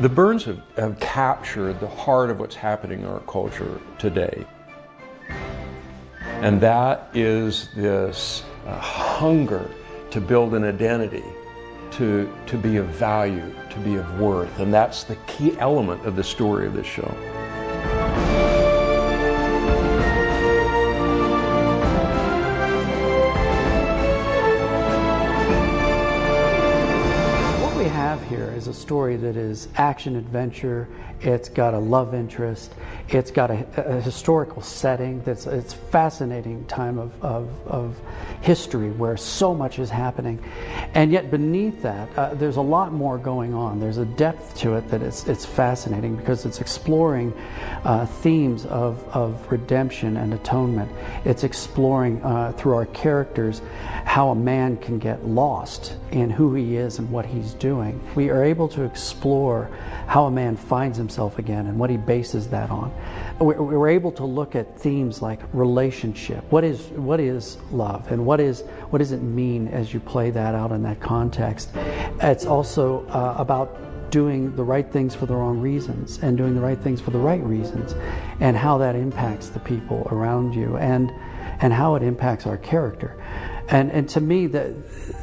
The Burns have, have captured the heart of what's happening in our culture today. And that is this uh, hunger to build an identity, to, to be of value, to be of worth. And that's the key element of the story of this show. Here is a story that is action adventure. It's got a love interest. It's got a, a historical setting. That's it's fascinating time of, of, of history where so much is happening, and yet beneath that, uh, there's a lot more going on. There's a depth to it that it's it's fascinating because it's exploring uh, themes of of redemption and atonement. It's exploring uh, through our characters how a man can get lost in who he is and what he's doing. We are able to explore how a man finds himself again and what he bases that on. We're, we're able to look at themes like relationship. What is what is love and what is what does it mean as you play that out in that context? It's also uh, about doing the right things for the wrong reasons and doing the right things for the right reasons and how that impacts the people around you and and how it impacts our character. And and to me that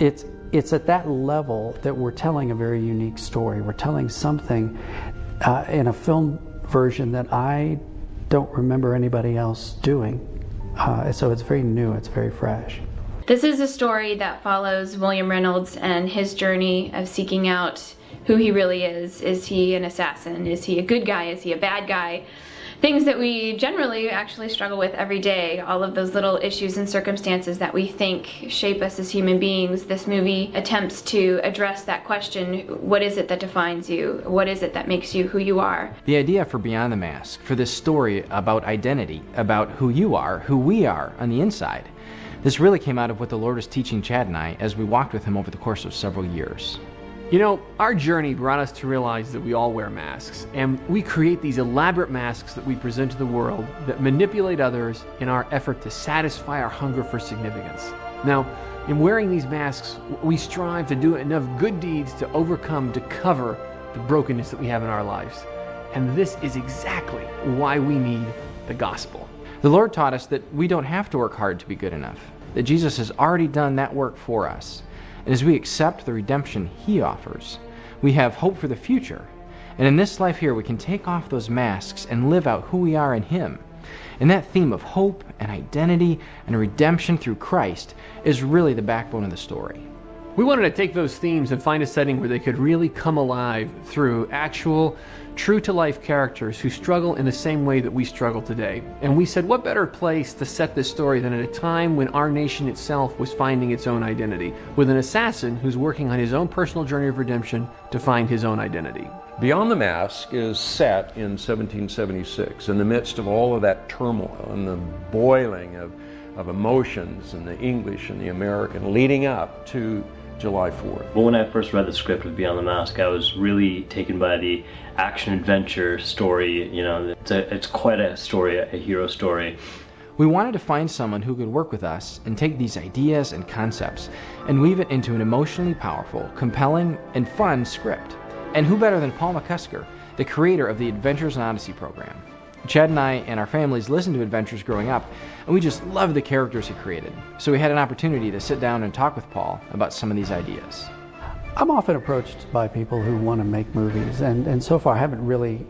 it's it's at that level that we're telling a very unique story. We're telling something uh, in a film version that I don't remember anybody else doing. Uh, so it's very new, it's very fresh. This is a story that follows William Reynolds and his journey of seeking out who he really is. Is he an assassin? Is he a good guy? Is he a bad guy? things that we generally actually struggle with every day, all of those little issues and circumstances that we think shape us as human beings. This movie attempts to address that question what is it that defines you? What is it that makes you who you are? The idea for Beyond the Mask, for this story about identity, about who you are, who we are on the inside, this really came out of what the Lord was teaching Chad and I as we walked with Him over the course of several years. You know, our journey brought us to realize that we all wear masks, and we create these elaborate masks that we present to the world that manipulate others in our effort to satisfy our hunger for significance. Now, in wearing these masks, we strive to do enough good deeds to overcome, to cover the brokenness that we have in our lives. And this is exactly why we need the gospel. The Lord taught us that we don't have to work hard to be good enough, that Jesus has already done that work for us. And as we accept the redemption He offers, we have hope for the future. And in this life here, we can take off those masks and live out who we are in Him. And that theme of hope and identity and redemption through Christ is really the backbone of the story. We wanted to take those themes and find a setting where they could really come alive through actual, true to life characters who struggle in the same way that we struggle today. And we said, what better place to set this story than at a time when our nation itself was finding its own identity, with an assassin who's working on his own personal journey of redemption to find his own identity. Beyond the Mask is set in 1776 in the midst of all of that turmoil and the boiling of, of emotions and the English and the American leading up to July 4th. Well, when I first read the script of Beyond the Mask, I was really taken by the action adventure story. You know, it's, a, it's quite a story, a hero story. We wanted to find someone who could work with us and take these ideas and concepts and weave it into an emotionally powerful, compelling, and fun script. And who better than Paul McCusker, the creator of the Adventures in Odyssey program? Chad and I and our families listened to Adventures growing up, and we just loved the characters he created. So we had an opportunity to sit down and talk with Paul about some of these ideas. I'm often approached by people who want to make movies, and, and so far I haven't really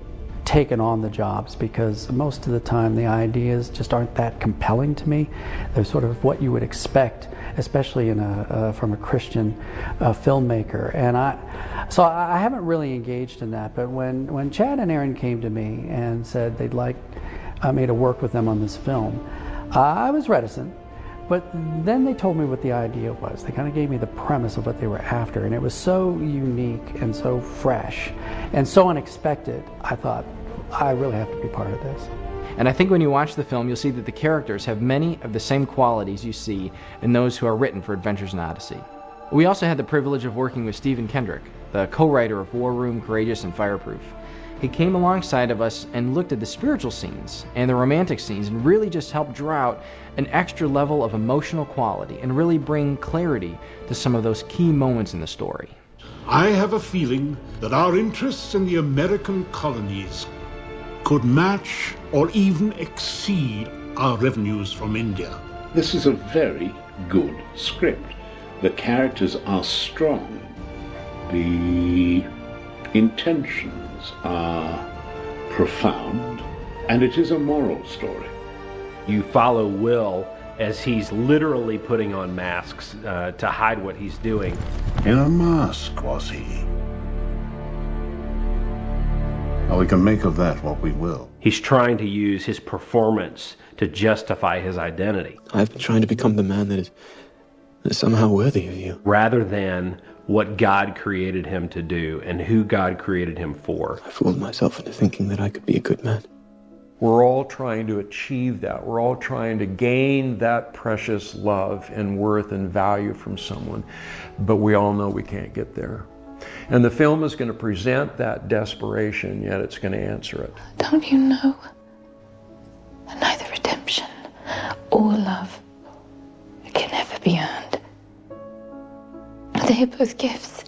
taken on the jobs because most of the time the ideas just aren't that compelling to me. They're sort of what you would expect, especially in a, uh, from a Christian uh, filmmaker. And I, so I haven't really engaged in that. But when, when Chad and Aaron came to me and said they'd like uh, me to work with them on this film, I was reticent. But then they told me what the idea was. They kind of gave me the premise of what they were after, and it was so unique and so fresh and so unexpected. I thought, I really have to be part of this. And I think when you watch the film, you'll see that the characters have many of the same qualities you see in those who are written for Adventures in Odyssey. We also had the privilege of working with Stephen Kendrick, the co writer of War Room, Courageous, and Fireproof. He came alongside of us and looked at the spiritual scenes and the romantic scenes and really just helped draw out an extra level of emotional quality and really bring clarity to some of those key moments in the story. I have a feeling that our interests in the American colonies could match or even exceed our revenues from India. This is a very good script. The characters are strong. The intentions are profound. And it is a moral story. You follow Will as he's literally putting on masks uh, to hide what he's doing. In a mask, was he? Now, we can make of that what we will. He's trying to use his performance to justify his identity. I've been trying to become the man that is, that is somehow worthy of you. Rather than what God created him to do and who God created him for. I fooled myself into thinking that I could be a good man. We're all trying to achieve that. We're all trying to gain that precious love and worth and value from someone, but we all know we can't get there. And the film is going to present that desperation, yet it's going to answer it. Don't you know neither redemption or love They are both gifts,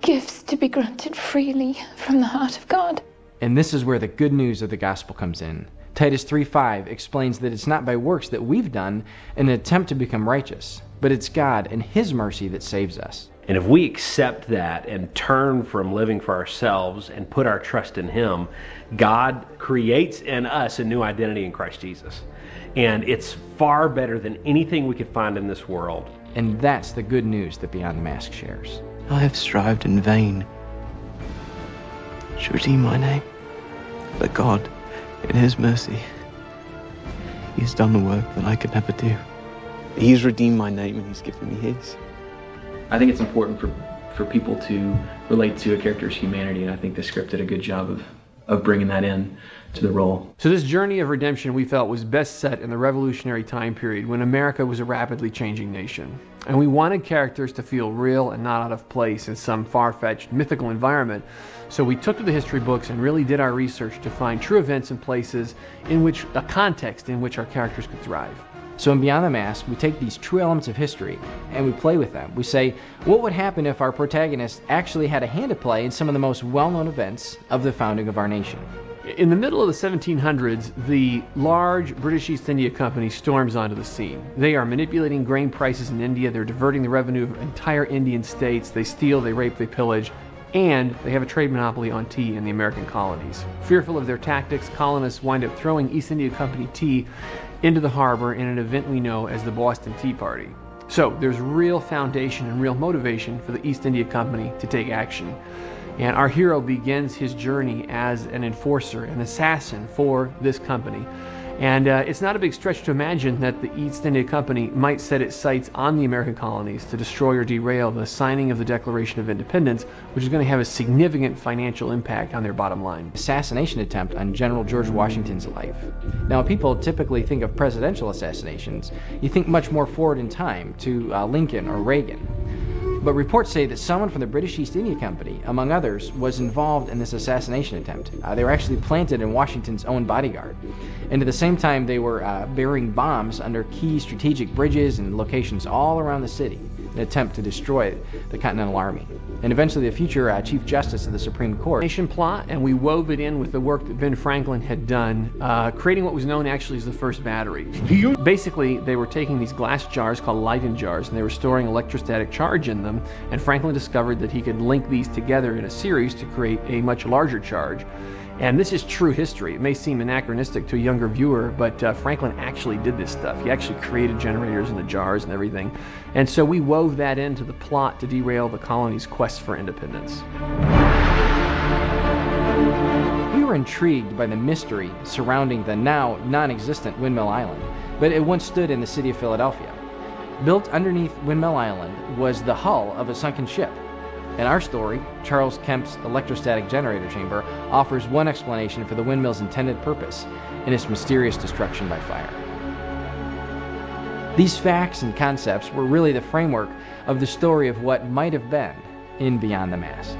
gifts to be granted freely from the heart of God. And this is where the good news of the gospel comes in. Titus 3:5 explains that it's not by works that we've done in an attempt to become righteous, but it's God and his mercy that saves us. And if we accept that and turn from living for ourselves and put our trust in Him, God creates in us a new identity in Christ Jesus. And it's far better than anything we could find in this world. And that's the good news that Beyond the Mask shares. I have strived in vain to redeem my name. But God, in His mercy, He's done the work that I could never do. He's redeemed my name and He's given me His. I think it's important for, for people to relate to a character's humanity, and I think the script did a good job of, of bringing that in to the role. So this journey of redemption we felt was best set in the revolutionary time period when America was a rapidly changing nation. And we wanted characters to feel real and not out of place in some far-fetched mythical environment. So we took to the history books and really did our research to find true events and places in which a context in which our characters could thrive. So in Beyond the Mask, we take these true elements of history and we play with them. We say, what would happen if our protagonist actually had a hand to play in some of the most well-known events of the founding of our nation? In the middle of the 1700s, the large British East India Company storms onto the scene. They are manipulating grain prices in India, they're diverting the revenue of entire Indian states, they steal, they rape, they pillage, and they have a trade monopoly on tea in the American colonies. Fearful of their tactics, colonists wind up throwing East India Company tea into the harbor in an event we know as the Boston Tea Party. So there's real foundation and real motivation for the East India Company to take action. And our hero begins his journey as an enforcer, an assassin for this company. And uh, it's not a big stretch to imagine that the East India Company might set its sights on the American colonies to destroy or derail the signing of the Declaration of Independence, which is going to have a significant financial impact on their bottom line. Assassination attempt on General George Washington's life. Now, people typically think of presidential assassinations. You think much more forward in time to uh, Lincoln or Reagan. But reports say that someone from the British East India Company, among others, was involved in this assassination attempt. Uh, they were actually planted in Washington's own bodyguard. And at the same time, they were uh, burying bombs under key strategic bridges and locations all around the city an attempt to destroy the Continental Army. And eventually, the future uh, Chief Justice of the Supreme Court. Nation plot, and we wove it in with the work that Ben Franklin had done, uh, creating what was known actually as the first battery. Basically, they were taking these glass jars called Leyden jars, and they were storing electrostatic charge in them. And Franklin discovered that he could link these together in a series to create a much larger charge. And this is true history. It may seem anachronistic to a younger viewer, but uh, Franklin actually did this stuff. He actually created generators in the jars and everything. And so we wove that into the plot to derail the colony's quest for independence. We were intrigued by the mystery surrounding the now non existent Windmill Island, but it once stood in the city of Philadelphia. Built underneath Windmill Island was the hull of a sunken ship. In our story, Charles Kemp's electrostatic generator chamber offers one explanation for the windmill's intended purpose in its mysterious destruction by fire. These facts and concepts were really the framework of the story of what might have been in Beyond the Mask.